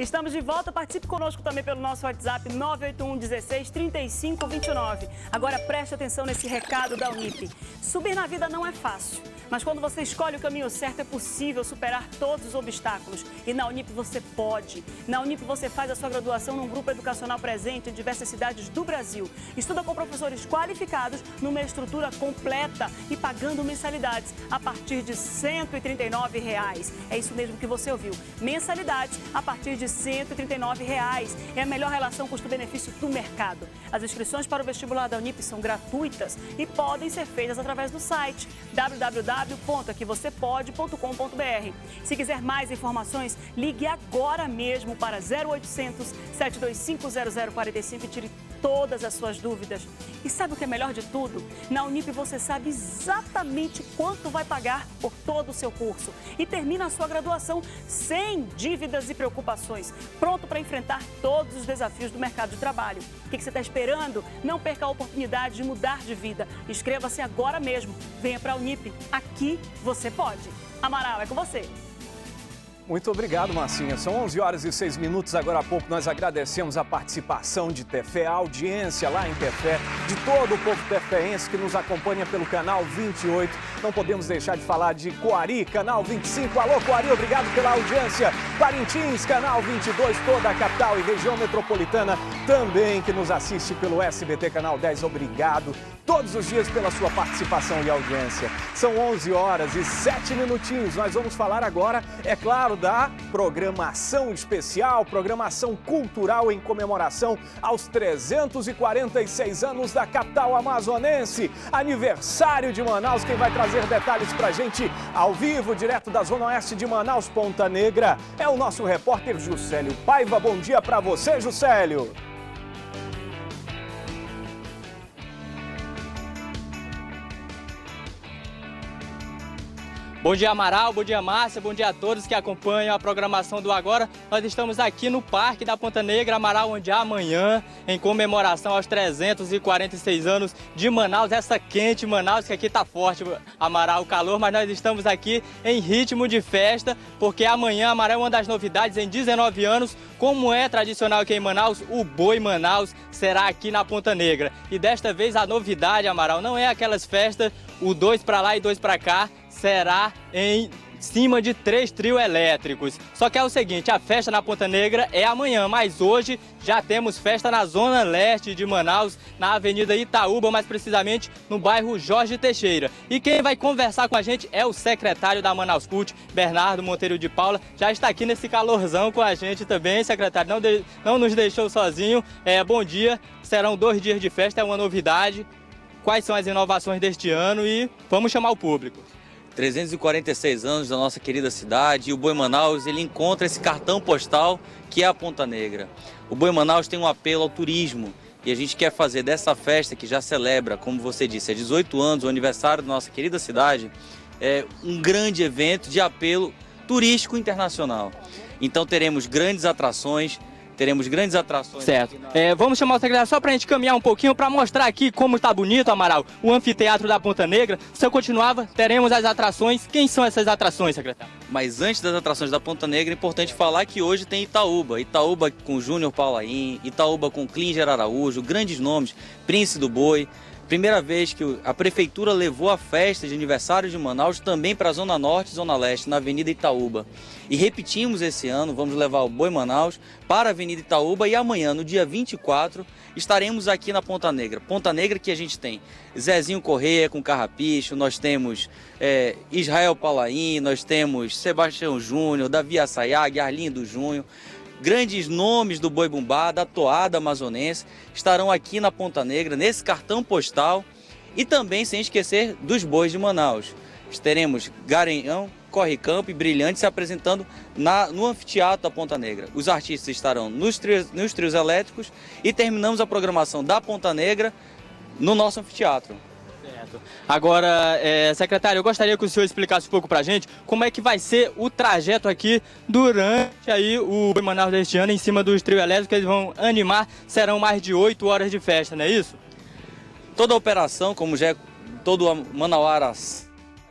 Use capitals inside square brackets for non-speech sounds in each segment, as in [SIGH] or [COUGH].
Estamos de volta, participe conosco também pelo nosso WhatsApp 981 16 35 29. Agora preste atenção nesse recado da Unip. Subir na vida não é fácil, mas quando você escolhe o caminho certo é possível superar todos os obstáculos. E na Unip você pode. Na Unip você faz a sua graduação num grupo educacional presente em diversas cidades do Brasil. Estuda com professores qualificados numa estrutura completa e pagando mensalidades a partir de 139 reais. É isso mesmo que você ouviu. Mensalidades a partir de 139. Reais. É a melhor relação custo-benefício do mercado. As inscrições para o vestibular da Unip são gratuitas e podem ser feitas através do site www.aquivocêpode.com.br. Se quiser mais informações, ligue agora mesmo para 0800 725 0045 e tire todas as suas dúvidas. E sabe o que é melhor de tudo? Na Unip você sabe exatamente quanto vai pagar por todo o seu curso e termina a sua graduação sem dívidas e preocupações, pronto para enfrentar todos os desafios do mercado de trabalho. O que você está esperando? Não perca a oportunidade de mudar de vida. Inscreva-se agora mesmo. Venha para a Unip. Aqui você pode. Amaral, é com você. Muito obrigado, Marcinha. São 11 horas e 6 minutos. Agora há pouco nós agradecemos a participação de Tefé, a audiência lá em Tefé, de todo o povo teféense que nos acompanha pelo canal 28. Não podemos deixar de falar de Coari, canal 25. Alô, Coari, obrigado pela audiência. Parintins, canal 22, toda a capital e região metropolitana também que nos assiste pelo SBT, canal 10. Obrigado todos os dias pela sua participação e audiência. São 11 horas e 7 minutinhos. Nós vamos falar agora, é claro, da programação especial, programação cultural em comemoração aos 346 anos da capital amazonense. Aniversário de Manaus. Quem vai trazer detalhes pra gente ao vivo, direto da Zona Oeste de Manaus, Ponta Negra, é o nosso repórter Juscelio Paiva. Bom dia para você, Juscelio. Bom dia, Amaral, bom dia, Márcia, bom dia a todos que acompanham a programação do Agora. Nós estamos aqui no Parque da Ponta Negra, Amaral, onde amanhã, em comemoração aos 346 anos de Manaus, essa quente Manaus, que aqui tá forte, Amaral, o calor, mas nós estamos aqui em ritmo de festa, porque amanhã, Amaral, é uma das novidades em 19 anos, como é tradicional aqui em Manaus, o Boi Manaus será aqui na Ponta Negra. E desta vez a novidade, Amaral, não é aquelas festas, o dois para lá e dois para cá, será em cima de três trios elétricos. Só que é o seguinte, a festa na Ponta Negra é amanhã, mas hoje já temos festa na zona leste de Manaus, na Avenida Itaúba, mais precisamente no bairro Jorge Teixeira. E quem vai conversar com a gente é o secretário da Manaus Cult, Bernardo Monteiro de Paula, já está aqui nesse calorzão com a gente também, secretário, não, de, não nos deixou sozinho. É, bom dia, serão dois dias de festa, é uma novidade. Quais são as inovações deste ano e vamos chamar o público. 346 anos da nossa querida cidade e o Boi Manaus ele encontra esse cartão postal que é a Ponta Negra. O Boi Manaus tem um apelo ao turismo e a gente quer fazer dessa festa que já celebra, como você disse, há 18 anos, o aniversário da nossa querida cidade, é um grande evento de apelo turístico internacional. Então teremos grandes atrações, teremos grandes atrações. Certo. É, vamos chamar o secretário só para a gente caminhar um pouquinho para mostrar aqui como está bonito, Amaral, o anfiteatro da Ponta Negra. Se eu continuava, teremos as atrações. Quem são essas atrações, secretário? Mas antes das atrações da Ponta Negra, é importante falar que hoje tem Itaúba. Itaúba com Júnior Paulaim, Itaúba com Klinger Araújo, grandes nomes, Príncipe do Boi. Primeira vez que a prefeitura levou a festa de aniversário de Manaus também para a Zona Norte e Zona Leste, na Avenida Itaúba. E repetimos esse ano, vamos levar o Boi Manaus para a Avenida Itaúba e amanhã, no dia 24, estaremos aqui na Ponta Negra. Ponta Negra que a gente tem Zezinho Correia com Carrapicho, nós temos é, Israel Palaim, nós temos Sebastião Júnior, Davi Assayag, Arlindo Júnior grandes nomes do boi bumbá, da toada amazonense, estarão aqui na Ponta Negra, nesse cartão postal, e também sem esquecer dos bois de Manaus. Teremos Garanhão, Corre Campo e Brilhante se apresentando na, no anfiteatro da Ponta Negra. Os artistas estarão nos trios, nos trios elétricos e terminamos a programação da Ponta Negra no nosso anfiteatro. Certo. Agora, é, secretário, eu gostaria que o senhor explicasse um pouco para a gente como é que vai ser o trajeto aqui durante aí o Manaus deste ano em cima dos trios elétricos que eles vão animar. Serão mais de oito horas de festa, não é isso? Toda a operação, como já é todo Manauara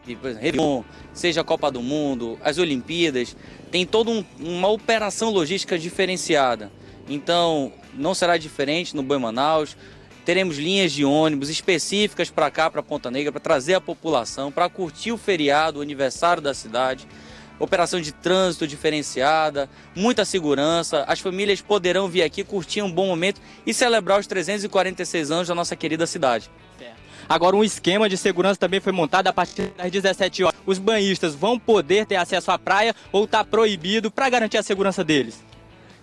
Réveillon, seja a Copa do Mundo, as Olimpíadas, tem toda um, uma operação logística diferenciada. Então, não será diferente no Boi Manaus. Teremos linhas de ônibus específicas para cá, para Ponta Negra, para trazer a população, para curtir o feriado, o aniversário da cidade. Operação de trânsito diferenciada, muita segurança. As famílias poderão vir aqui curtir um bom momento e celebrar os 346 anos da nossa querida cidade. Agora, um esquema de segurança também foi montado a partir das 17 horas. Os banhistas vão poder ter acesso à praia ou está proibido para garantir a segurança deles?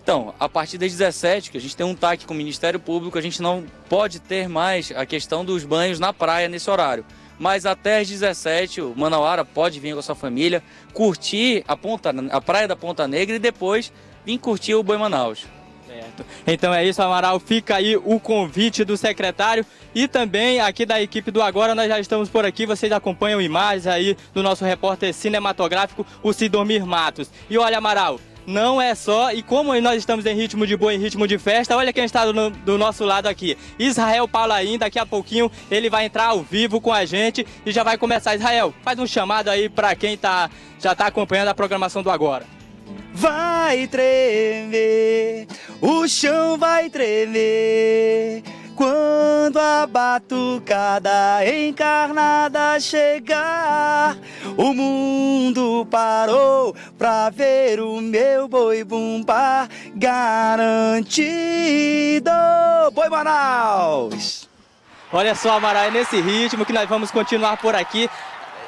Então, a partir das 17, que a gente tem um TAC com o Ministério Público, a gente não pode ter mais a questão dos banhos na praia nesse horário. Mas até as 17, o Manauara pode vir com a sua família, curtir a, ponta, a praia da Ponta Negra e depois vir curtir o Boi Manaus. Certo. Então é isso, Amaral. Fica aí o convite do secretário e também aqui da equipe do Agora. Nós já estamos por aqui. Vocês acompanham imagens aí do nosso repórter cinematográfico, o Sidomir Matos. E olha, Amaral, não é só, e como nós estamos em ritmo de boa, em ritmo de festa, olha quem está do, do nosso lado aqui. Israel Paulaim, daqui a pouquinho ele vai entrar ao vivo com a gente e já vai começar. Israel, faz um chamado aí para quem tá, já está acompanhando a programação do Agora. Vai tremer, o chão vai tremer quando a batucada encarnada chegar, o mundo parou pra ver o meu boi bumbar garantido. Boi Manaus! Olha só, Amaral, é nesse ritmo que nós vamos continuar por aqui.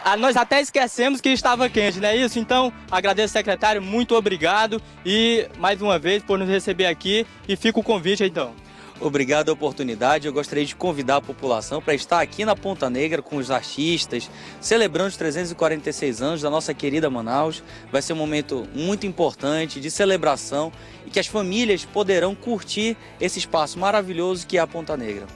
Ah, nós até esquecemos que estava quente, não é isso? Então, agradeço, secretário, muito obrigado e mais uma vez por nos receber aqui e fica o convite então. Obrigado a oportunidade. Eu gostaria de convidar a população para estar aqui na Ponta Negra com os artistas, celebrando os 346 anos da nossa querida Manaus. Vai ser um momento muito importante de celebração e que as famílias poderão curtir esse espaço maravilhoso que é a Ponta Negra.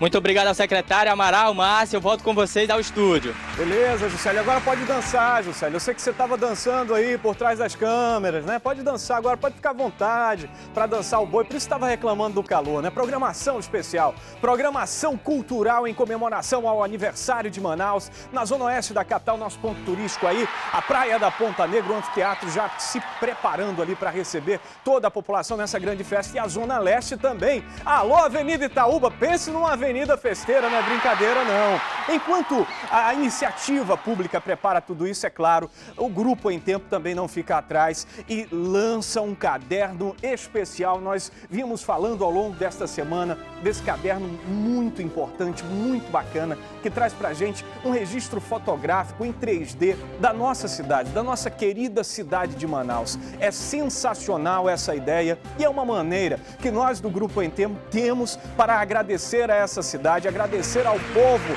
Muito obrigado ao secretário Amaral, Márcio. Eu volto com vocês ao estúdio. Beleza, Juscelio. Agora pode dançar, Juscelio. Eu sei que você estava dançando aí por trás das câmeras, né? Pode dançar agora, pode ficar à vontade para dançar o boi. Por isso estava reclamando do calor, né? Programação especial, programação cultural em comemoração ao aniversário de Manaus. Na zona oeste da capital, nosso ponto turístico aí, a Praia da Ponta Negra, o anfiteatro já se preparando ali para receber toda a população nessa grande festa. E a zona leste também. Alô, Avenida Itaúba, pense numa avenida Avenida Festeira não é brincadeira, não. Enquanto a iniciativa pública prepara tudo isso, é claro, o Grupo Em Tempo também não fica atrás e lança um caderno especial. Nós vimos falando ao longo desta semana desse caderno muito importante, muito bacana, que traz pra gente um registro fotográfico em 3D da nossa cidade, da nossa querida cidade de Manaus. É sensacional essa ideia e é uma maneira que nós do Grupo Em Tempo temos para agradecer a essa nossa cidade, agradecer ao povo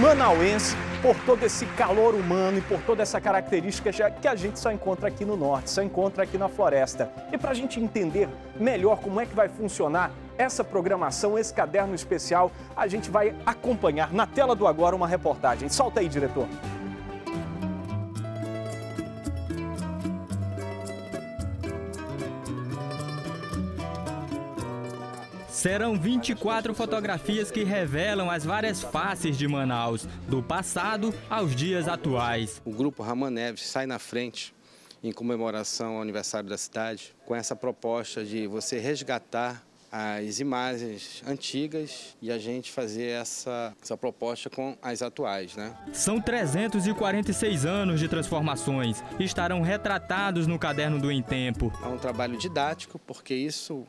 manauense por todo esse calor humano e por toda essa característica que a gente só encontra aqui no norte, só encontra aqui na floresta. E para a gente entender melhor como é que vai funcionar essa programação, esse caderno especial, a gente vai acompanhar na tela do agora uma reportagem. Solta aí, diretor. Serão 24 fotografias que revelam as várias faces de Manaus, do passado aos dias atuais. O grupo Raman Neves sai na frente em comemoração ao aniversário da cidade com essa proposta de você resgatar as imagens antigas e a gente fazer essa, essa proposta com as atuais, né? São 346 anos de transformações. Estarão retratados no caderno do Em Tempo. É um trabalho didático, porque isso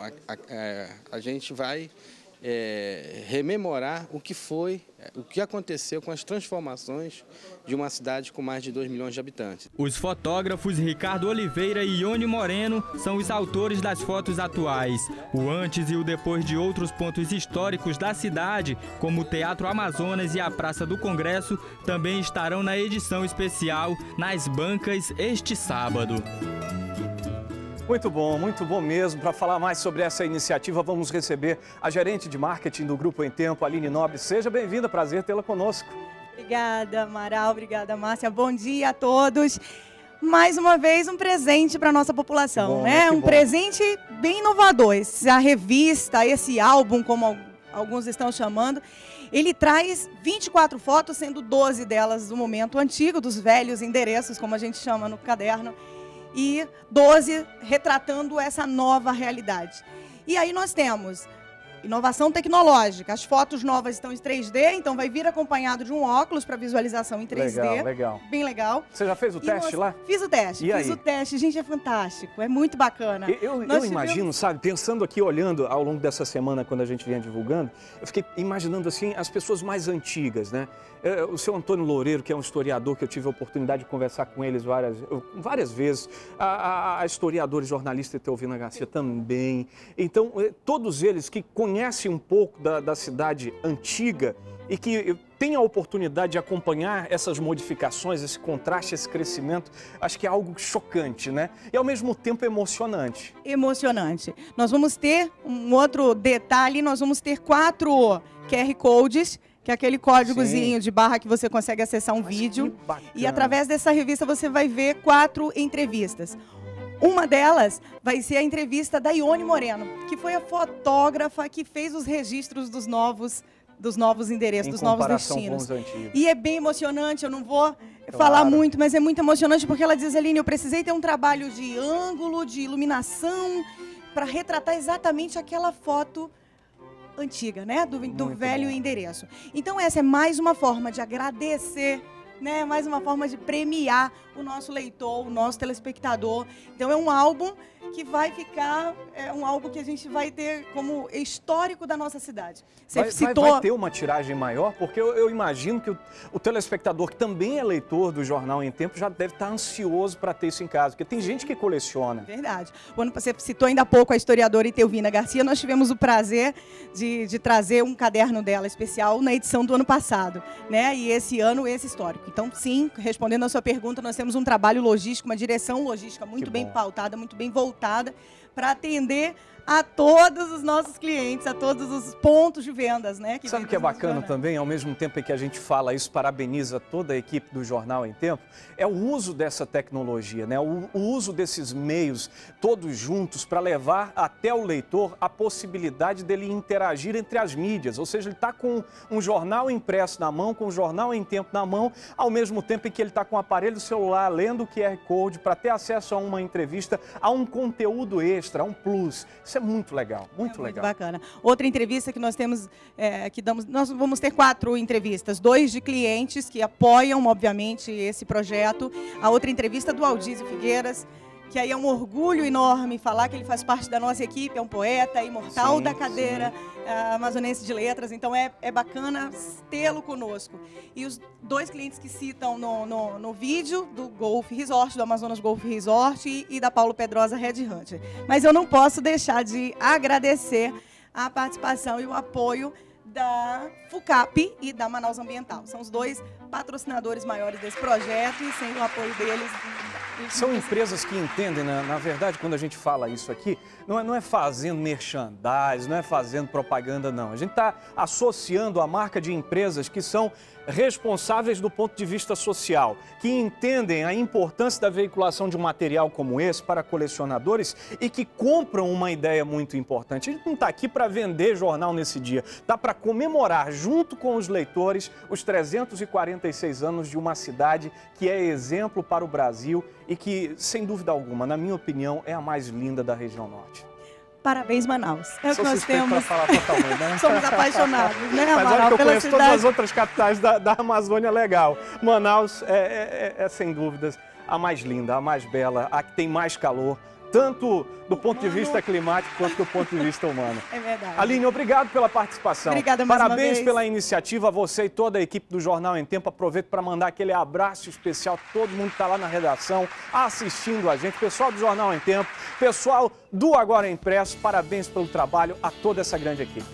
a, a, é, a gente vai é, rememorar o que foi, o que aconteceu com as transformações de uma cidade com mais de 2 milhões de habitantes. Os fotógrafos Ricardo Oliveira e Ione Moreno são os autores das fotos atuais. O antes e o depois de outros pontos históricos da cidade, como o Teatro Amazonas e a Praça do Congresso, também estarão na edição especial nas bancas este sábado. Muito bom, muito bom mesmo. Para falar mais sobre essa iniciativa, vamos receber a gerente de marketing do Grupo Em Tempo, Aline Nobre. Seja bem-vinda, prazer tê-la conosco. Obrigada, Amaral, obrigada, Márcia. Bom dia a todos. Mais uma vez, um presente para a nossa população, bom, né? Um bom. presente bem inovador. Essa revista, esse álbum, como alguns estão chamando. Ele traz 24 fotos, sendo 12 delas do momento antigo, dos velhos endereços, como a gente chama no caderno, e 12 retratando essa nova realidade. E aí nós temos Inovação tecnológica. As fotos novas estão em 3D, então vai vir acompanhado de um óculos para visualização em 3D. Legal, legal. Bem legal. Você já fez o teste lá? Fiz o teste, e fiz aí? o teste. Gente, é fantástico, é muito bacana. Eu, eu, eu imagino, sabe, pensando aqui, olhando ao longo dessa semana, quando a gente vinha divulgando, eu fiquei imaginando assim as pessoas mais antigas, né? É, o seu Antônio Loureiro, que é um historiador que eu tive a oportunidade de conversar com eles várias, várias vezes, a, a, a historiadora e jornalista Teovina Garcia também. Então, é, todos eles que conhecem um pouco da, da cidade antiga e que têm a oportunidade de acompanhar essas modificações, esse contraste, esse crescimento, acho que é algo chocante, né? E ao mesmo tempo emocionante. Emocionante. Nós vamos ter um outro detalhe, nós vamos ter quatro QR Codes que é aquele códigozinho Sim. de barra que você consegue acessar um Mas vídeo. E através dessa revista você vai ver quatro entrevistas. Uma delas vai ser a entrevista da Ione Moreno, que foi a fotógrafa que fez os registros dos novos dos novos endereços, em dos novos destinos. E é bem emocionante, eu não vou claro. falar muito, mas é muito emocionante porque ela diz, Aline, eu precisei ter um trabalho de ângulo, de iluminação, para retratar exatamente aquela foto antiga, né? Do, do velho bom. endereço. Então, essa é mais uma forma de agradecer né? Mais uma forma de premiar o nosso leitor, o nosso telespectador. Então é um álbum que vai ficar, é um álbum que a gente vai ter como histórico da nossa cidade. Você vai, citou... vai, vai ter uma tiragem maior? Porque eu, eu imagino que o, o, telespectador que também é leitor do Jornal em Tempo já deve estar ansioso para ter isso em casa, porque tem gente que coleciona. Verdade. Quando você citou ainda há pouco a historiadora Iteuvina Garcia, nós tivemos o prazer de, de trazer um caderno dela especial na edição do ano passado, né? E esse ano, esse histórico. Então, sim, respondendo a sua pergunta, nós temos um trabalho logístico, uma direção logística muito bem pautada, muito bem voltada para atender a todos os nossos clientes, a todos os pontos de vendas, né? Que Sabe o que é bacana também, ao mesmo tempo que a gente fala isso, parabeniza toda a equipe do Jornal em Tempo, é o uso dessa tecnologia, né? O, o uso desses meios todos juntos para levar até o leitor a possibilidade dele interagir entre as mídias, ou seja, ele está com um jornal impresso na mão, com um jornal em tempo na mão, ao mesmo tempo em que ele está com o aparelho celular lendo o QR Code para ter acesso a uma entrevista, a um conteúdo extra, a um plus. Isso é muito legal, muito é legal. Muito bacana. Outra entrevista que nós temos, é, que damos, nós vamos ter quatro entrevistas, dois de clientes que apoiam, obviamente, esse projeto. A outra entrevista do Aldísio Figueiras, que aí é um orgulho enorme falar que ele faz parte da nossa equipe, é um poeta imortal sim, da cadeira uh, amazonense de letras, então é, é bacana tê-lo conosco. E os dois clientes que citam no, no, no, vídeo do Golf Resort, do Amazonas Golf Resort e, e da Paulo Pedrosa Red Hunter. Mas eu não posso deixar de agradecer a participação e o apoio da FUCAP e da Manaus Ambiental. São os dois patrocinadores maiores desse projeto e sem o apoio deles são empresas que entendem, né? na verdade, quando a gente fala isso aqui, não é, não é fazendo merchandising, não é fazendo propaganda, não. A gente está associando a marca de empresas que são responsáveis do ponto de vista social, que entendem a importância da veiculação de um material como esse para colecionadores e que compram uma ideia muito importante. A gente não está aqui para vender jornal nesse dia, está para comemorar, junto com os leitores, os 346 anos de uma cidade que é exemplo para o Brasil e que, sem dúvida alguma, na minha opinião, é a mais linda da região norte. Parabéns, Manaus. É o que nós temos. Falar né? [LAUGHS] Somos apaixonados, né, Mas Amaral, olha que eu conheço cidade. todas as outras capitais da, da Amazônia legal. Manaus é, é, é, sem dúvidas, a mais linda, a mais bela, a que tem mais calor, tanto do ponto de vista climático quanto do ponto de vista humano. [LAUGHS] É verdade. Aline, obrigado pela participação. Obrigada mais Parabéns pela iniciativa, você e toda a equipe do Jornal em Tempo. Aproveito para mandar aquele abraço especial, todo mundo que está lá na redação, assistindo a gente, pessoal do Jornal em Tempo, pessoal do Agora Impresso, parabéns pelo trabalho a toda essa grande equipe.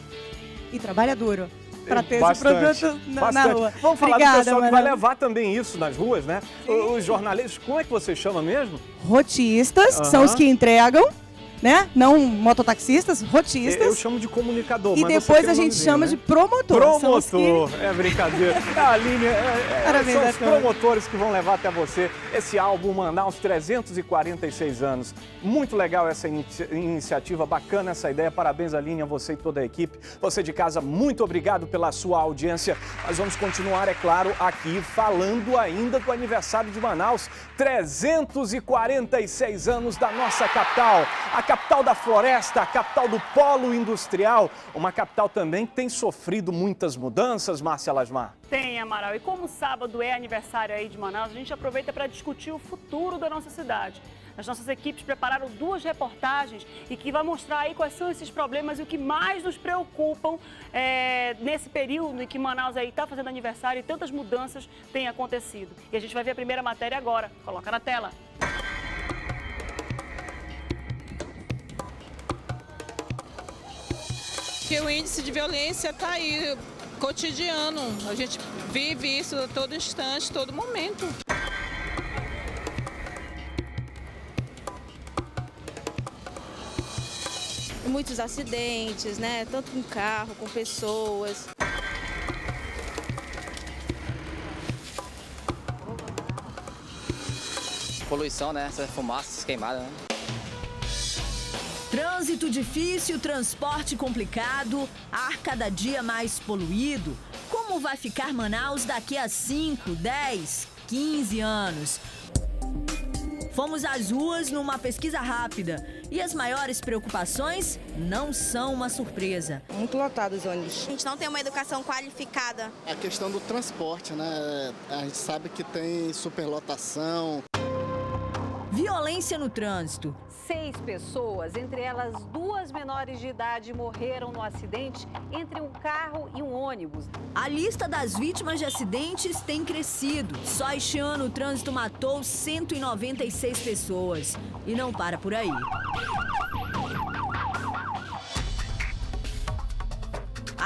E trabalha duro para ter bastante, esse produto na, na, rua. Vamos falar Obrigada, do pessoal que vai levar também isso nas ruas, né? Sim. Os jornalistas, como é que você chama mesmo? Rotistas, uhum. são os que entregam né? Não mototaxistas, rotistas. Eu chamo de comunicador. E depois a gente chama né? de promotor. Promotor, que... é brincadeira. A [LAUGHS] Aline, é, é, Parabéns, são os promotores que vão levar até você esse álbum Manaus 346 anos. Muito legal essa iniciativa, bacana essa ideia. Parabéns, Aline, a você e toda a equipe. Você de casa, muito obrigado pela sua audiência. Nós vamos continuar, é claro, aqui falando ainda do aniversário de Manaus, 346 anos da nossa capital. A capital da floresta, a capital do polo industrial, uma capital também que tem sofrido muitas mudanças, Márcia Lasmar. Tem, Amaral. E como sábado é aniversário aí de Manaus, a gente aproveita para discutir o futuro da nossa cidade. As nossas equipes prepararam duas reportagens e que vai mostrar aí quais são esses problemas e o que mais nos preocupam é, nesse período em que Manaus aí está fazendo aniversário e tantas mudanças têm acontecido. E a gente vai ver a primeira matéria agora. Coloca na tela. Que o índice de violência está aí, cotidiano. A gente vive isso a todo instante, todo momento. Muitos acidentes, né? Tanto com carro, com pessoas. Poluição, né? Essa fumaça queimada, né? Trânsito difícil, transporte complicado, ar cada dia mais poluído. Como vai ficar Manaus daqui a 5, 10, 15 anos? Fomos às ruas numa pesquisa rápida e as maiores preocupações não são uma surpresa. Muito lotados os ônibus. A gente não tem uma educação qualificada. A questão do transporte, né? A gente sabe que tem superlotação. Violência no trânsito. Seis pessoas, entre elas duas menores de idade, morreram no acidente entre um carro e um ônibus. A lista das vítimas de acidentes tem crescido. Só este ano o trânsito matou 196 pessoas. E não para por aí.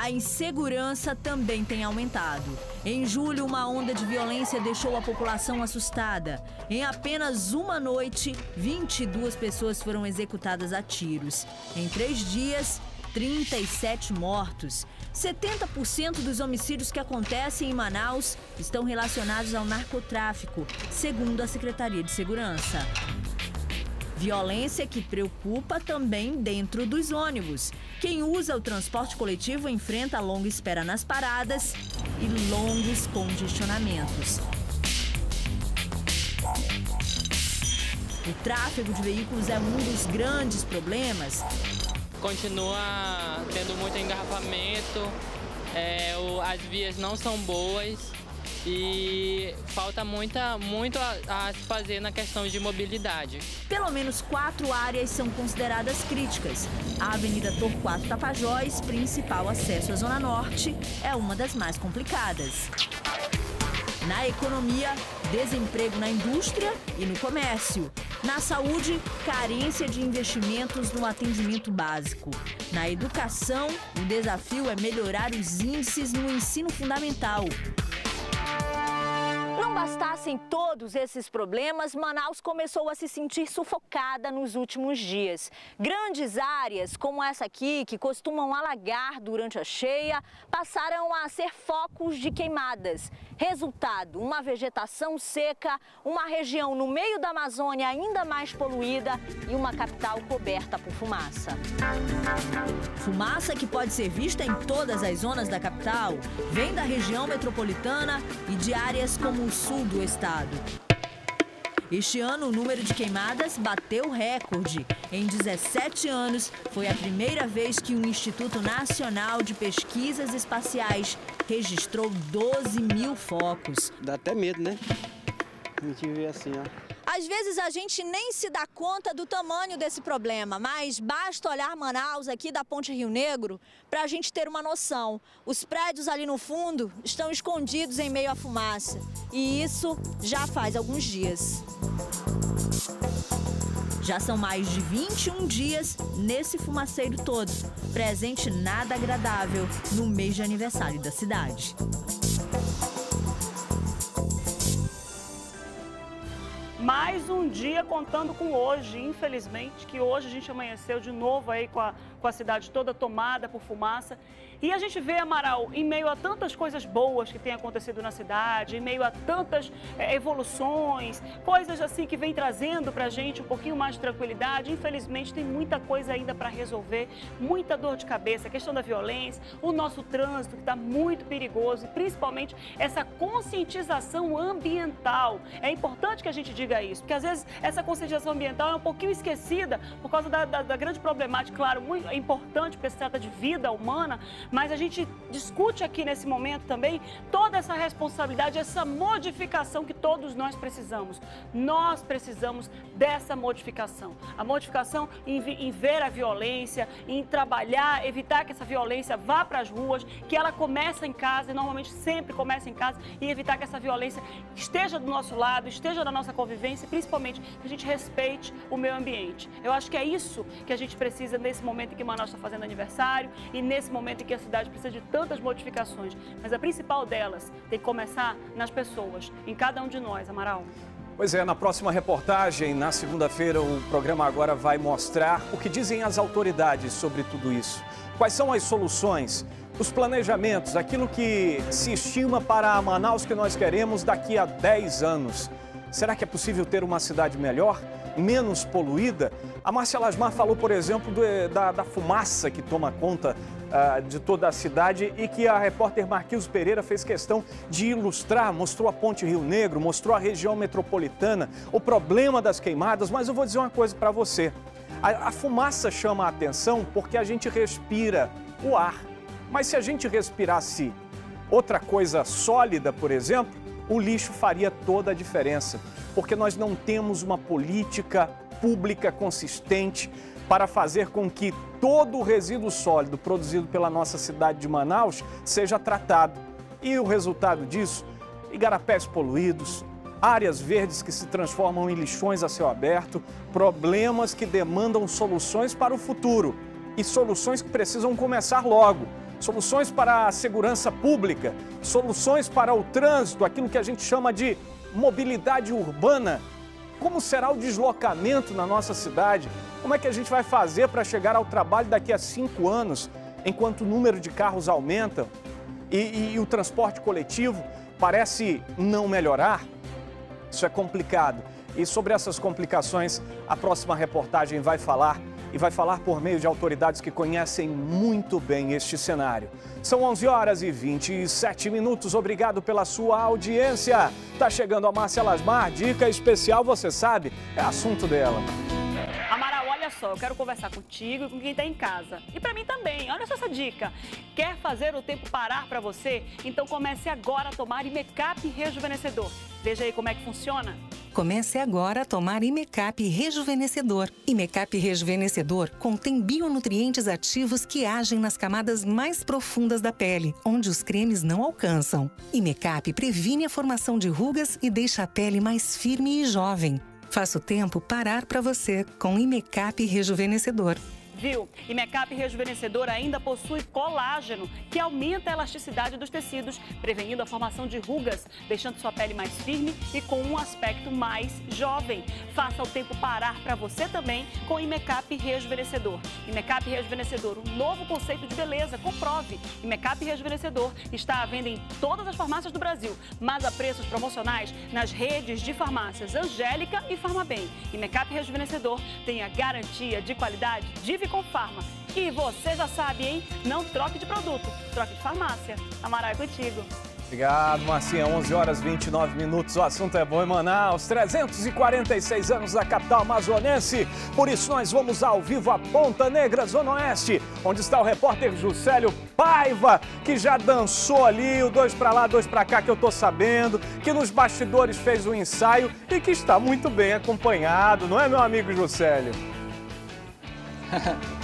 A insegurança também tem aumentado. Em julho, uma onda de violência deixou a população assustada. Em apenas uma noite, 22 pessoas foram executadas a tiros. Em três dias, 37 mortos. 70% dos homicídios que acontecem em Manaus estão relacionados ao narcotráfico, segundo a Secretaria de Segurança. Violência que preocupa também dentro dos ônibus. Quem usa o transporte coletivo enfrenta longa espera nas paradas e longos congestionamentos. O tráfego de veículos é um dos grandes problemas. Continua tendo muito engarrafamento, é, o, as vias não são boas e falta muita, muito a, se fazer na questão de mobilidade. Pelo menos quatro áreas são consideradas críticas. A Avenida Torquato Tapajós, principal acesso à Zona Norte, é uma das mais complicadas. Na economia, desemprego na indústria e no comércio. Na saúde, carência de investimentos no atendimento básico. Na educação, o desafio é melhorar os índices no ensino fundamental. Não bastassem todos esses problemas, Manaus começou a se sentir sufocada nos últimos dias. Grandes áreas, como essa aqui, que costumam alagar durante a cheia, passaram a ser focos de queimadas. Resultado, uma vegetação seca, uma região no meio da Amazônia ainda mais poluída e uma capital coberta por fumaça. Fumaça que pode ser vista em todas as zonas da capital, vem da região metropolitana e de áreas como sul do estado. Este ano, o número de queimadas bateu recorde. Em 17 anos, foi a primeira vez que o Instituto Nacional de Pesquisas Espaciais registrou 12 mil focos. Dá até medo, né? A gente assim, ó. Às vezes a gente nem se dá conta do tamanho desse problema, mas basta olhar Manaus aqui da Ponte Rio Negro para a gente ter uma noção. Os prédios ali no fundo estão escondidos em meio à fumaça e isso já faz alguns dias. Já são mais de 21 dias nesse fumaceiro todo, presente nada agradável no mês de aniversário da cidade. Mais um dia contando com hoje, infelizmente, que hoje a gente amanheceu de novo aí com a, com a cidade toda tomada por fumaça. E a gente vê, Amaral, em meio a tantas coisas boas que têm acontecido na cidade, em meio a tantas é, evoluções, coisas assim que vem trazendo para a gente um pouquinho mais de tranquilidade, infelizmente tem muita coisa ainda para resolver, muita dor de cabeça, a questão da violência, o nosso trânsito que está muito perigoso e principalmente essa conscientização ambiental. É importante que a gente diga isso, porque às vezes essa conscientização ambiental é um pouquinho esquecida por causa da, da, da grande problemática, claro, muito importante porque se trata de vida humana, mas a gente discute aqui nesse momento também toda essa responsabilidade, essa modificação que todos nós precisamos. Nós precisamos dessa modificação. A modificação em, em ver a violência, em trabalhar, evitar que essa violência vá para as ruas, que ela comece em casa, e normalmente sempre começa em casa, e evitar que essa violência esteja do nosso lado, esteja na nossa convivência e principalmente que a gente respeite o meio ambiente. Eu acho que é isso que a gente precisa nesse momento em que Manaus está fazendo aniversário e nesse momento em que a cidade precisa de tantas modificações, mas a principal delas tem que começar nas pessoas, em cada um de nós, Amaral. Pois é, na próxima reportagem, na segunda-feira, o programa agora vai mostrar o que dizem as autoridades sobre tudo isso. Quais são as soluções, os planejamentos, aquilo que se estima para a Manaus que nós queremos daqui a 10 anos. Será que é possível ter uma cidade melhor, menos poluída? A Márcia Lasmar falou, por exemplo, do, da, da, fumaça que toma conta uh, de toda a cidade e que a repórter Marquinhos Pereira fez questão de ilustrar, mostrou a Ponte Rio Negro, mostrou a região metropolitana, o problema das queimadas, mas eu vou dizer uma coisa para você. A, a fumaça chama a atenção porque a gente respira o ar. Mas se a gente respirasse outra coisa sólida, por exemplo, o lixo faria toda a diferença, porque nós não temos uma política pública consistente para fazer com que todo o resíduo sólido produzido pela nossa cidade de Manaus seja tratado. E o resultado disso? Igarapés poluídos, áreas verdes que se transformam em lixões a céu aberto, problemas que demandam soluções para o futuro e soluções que precisam começar logo soluções para a segurança pública, soluções para o trânsito, aquilo que a gente chama de mobilidade urbana. Como será o deslocamento na nossa cidade? Como é que a gente vai fazer para chegar ao trabalho daqui a cinco anos, enquanto o número de carros aumenta e, e, e o transporte coletivo parece não melhorar? Isso é complicado. E sobre essas complicações, a próxima reportagem vai falar e vai falar por meio de autoridades que conhecem muito bem este cenário. São 11 horas e 27 minutos. Obrigado pela sua audiência. Tá chegando a Márcia Lasmar. Dica especial, você sabe, é assunto dela. Só, eu quero conversar contigo e com quem está em casa. E para mim também. Olha só essa dica. Quer fazer o tempo parar para você? Então comece agora a tomar Imecap Rejuvenescedor. Veja aí como é que funciona. Comece agora a tomar Imecap Rejuvenescedor. Imecap Rejuvenescedor contém bionutrientes ativos que agem nas camadas mais profundas da pele, onde os cremes não alcançam. Imecap previne a formação de rugas e deixa a pele mais firme e jovem. Faça o tempo parar para você com Imecap Rejuvenescedor. Viu? E Mecap Rejuvenescedor ainda possui colágeno, que aumenta a elasticidade dos tecidos, prevenindo a formação de rugas, deixando sua pele mais firme e com um aspecto mais jovem. Faça o tempo parar para você também com Imecap Rejuvenescedor. Imecap Rejuvenescedor, um novo conceito de beleza. Comprove. Imecap Rejuvenescedor está à venda em todas as farmácias do Brasil, mas a preços promocionais nas redes de farmácias Angélica e Farmabem. Imecap Rejuvenescedor tem a garantia de qualidade de com Farma. E você já sabe, hein? Não troque de produto, troque de farmácia. Amaral é contigo. Obrigado, Marcinha. 11 horas 29 minutos. O assunto é bom em Manaus. 346 anos da capital amazonense. Por isso, nós vamos ao vivo a Ponta Negra, Zona Oeste, onde está o repórter Juscelio Paiva, que já dançou ali o dois para lá, dois para cá, que eu tô sabendo, que nos bastidores fez o um ensaio e que está muito bem acompanhado, não é, meu amigo Juscelio? [LAUGHS]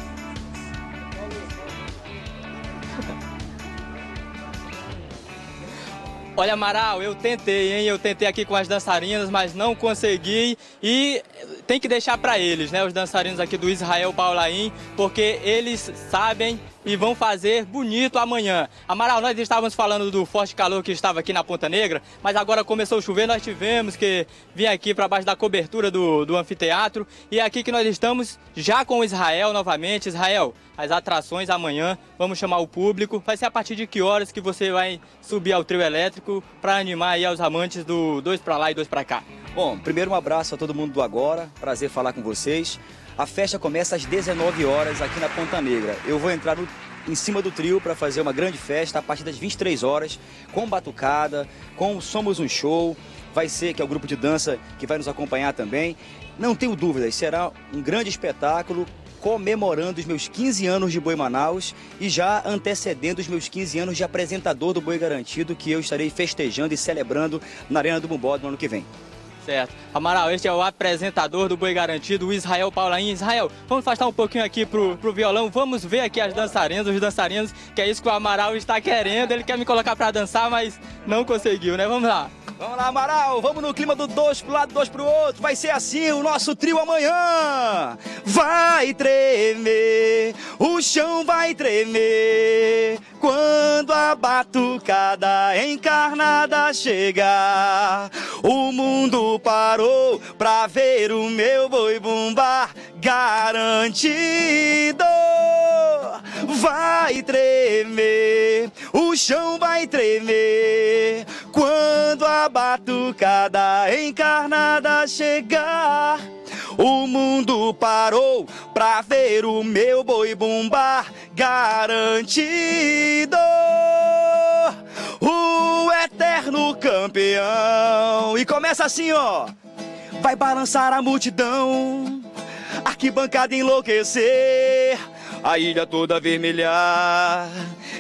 Olha, Amaral, eu tentei, hein? Eu tentei aqui com as dançarinas, mas não consegui. E tem que deixar para eles, né? Os dançarinos aqui do Israel Paulaim, porque eles sabem e vão fazer bonito amanhã. Amaral, nós estávamos falando do forte calor que estava aqui na Ponta Negra, mas agora começou a chover, nós tivemos que vir aqui para baixo da cobertura do, do anfiteatro e é aqui que nós estamos já com Israel novamente. Israel, as atrações amanhã, vamos chamar o público. Vai ser a partir de que horas que você vai subir ao trio elétrico para animar aí aos amantes do dois para lá e dois para cá? Bom, primeiro um abraço a todo mundo do Agora, prazer falar com vocês. A festa começa às 19 horas aqui na Ponta Negra. Eu vou entrar no, em cima do trio para fazer uma grande festa a partir das 23 horas, com batucada, com Somos um Show. Vai ser, que é o grupo de dança que vai nos acompanhar também. Não tenho dúvidas, será um grande espetáculo comemorando os meus 15 anos de Boi Manaus e já antecedendo os meus 15 anos de apresentador do Boi Garantido, que eu estarei festejando e celebrando na Arena do Bumbó no ano que vem. Certo. Amaral, este é o apresentador do Boi Garantido, o Israel Paulaim. Israel, vamos afastar um pouquinho aqui pro, pro violão, vamos ver aqui as dançarinas, os dançarinos, que é isso que o Amaral está querendo. Ele quer me colocar para dançar, mas não conseguiu, né? Vamos lá. Vamos lá, Amaral, vamos no clima do dois pro lado, dois pro outro. Vai ser assim o nosso trio amanhã. Vai tremer, o chão vai tremer. Quando a batucada encarnada chegar, o mundo parou pra ver o meu boi bombar garantido. Vai tremer, o chão vai tremer. Quando a batucada encarnada chegar, o mundo parou pra ver o meu boi bombar garantido. Eterno campeão. E começa assim, ó. Vai balançar a multidão, arquibancada enlouquecer a ilha toda vermelhar.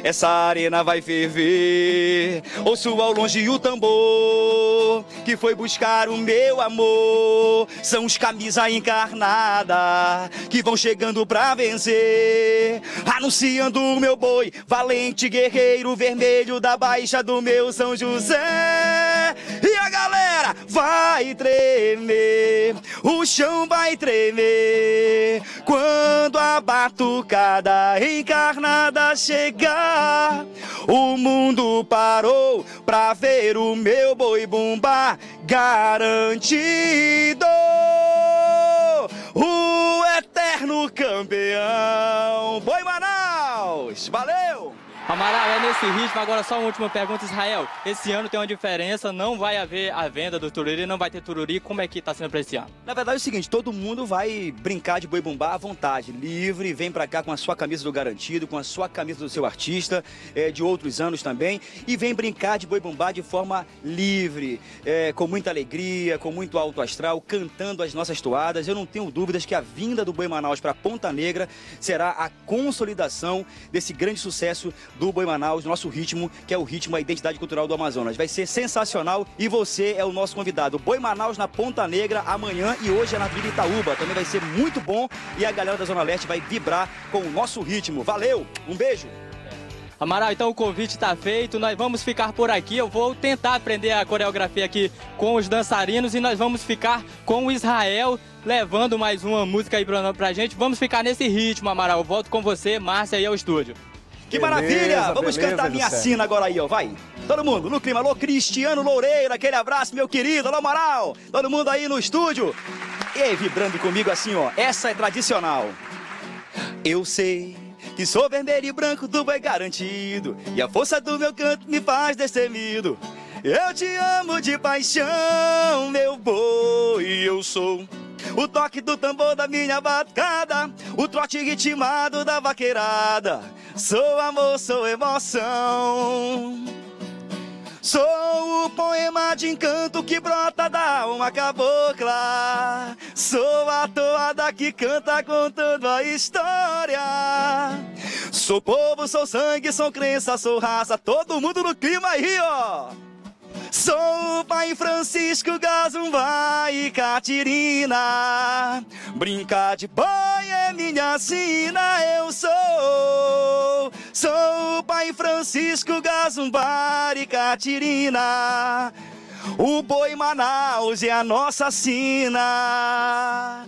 Essa arena vai ferver. Ouço ao longe o tambor que foi buscar o meu amor. São os camisa encarnada que vão chegando pra vencer. Anunciando o meu boi, valente guerreiro vermelho da baixa do meu São José. E a galera vai tremer, o chão vai tremer quando a batucada encarnada chegar. O mundo parou pra ver o meu boi bombar garantido. O eterno campeão. Boi Manaus, valeu! Amaral, é nesse ritmo. Agora só uma última pergunta, Israel. Esse ano tem uma diferença, não vai haver a venda do tururi, não vai ter tururi. Como é que tá sendo pra esse ano? Na verdade é o seguinte, todo mundo vai brincar de boi bumbá à vontade, livre, vem pra cá com a sua camisa do garantido, com a sua camisa do seu artista, é, de outros anos também, e vem brincar de boi bumbá de forma livre, é, com muita alegria, com muito alto astral, cantando as nossas toadas. Eu não tenho dúvidas que a vinda do Boi Manaus pra Ponta Negra será a consolidação desse grande sucesso do Boi Manaus, nosso ritmo, que é o ritmo, a identidade cultural do Amazonas. Vai ser sensacional e você é o nosso convidado. Boi Manaus na Ponta Negra amanhã e hoje é na Vila Itaúba. Também vai ser muito bom e a galera da Zona Leste vai vibrar com o nosso ritmo. Valeu, um beijo! Amaral, então o convite está feito, nós vamos ficar por aqui. Eu vou tentar aprender a coreografia aqui com os dançarinos e nós vamos ficar com o Israel levando mais uma música aí pra, pra gente. Vamos ficar nesse ritmo, Amaral. Eu volto com você, Márcia, aí ao estúdio. Que maravilha! Vamos beleza, cantar Minha José. Sina agora aí, ó. Vai. Todo mundo no clima. Alô, Cristiano Loureiro, aquele abraço, meu querido. Alô, Moral. Todo mundo aí no estúdio. E aí, vibrando comigo assim, ó. Essa é tradicional. Eu sei que sou vermelho e branco do boi garantido. E a força do meu canto me faz destemido. Eu te amo de paixão, meu boi, eu sou. O toque do tambor da minha batucada, o trote ritmado da vaqueirada. Sou amor, sou emoção. Sou o poema de encanto que brota da alma cabocla. Sou a toada que canta contando a história. Sou povo, sou sangue, sou crença, sou raça. Todo mundo no clima aí, ó. Sou o pai Francisco Gazumba e Catirina. Brincar de boi é minha sina, eu sou. Sou o pai Francisco Gazumba e Catirina. O boi Manaus é a nossa sina.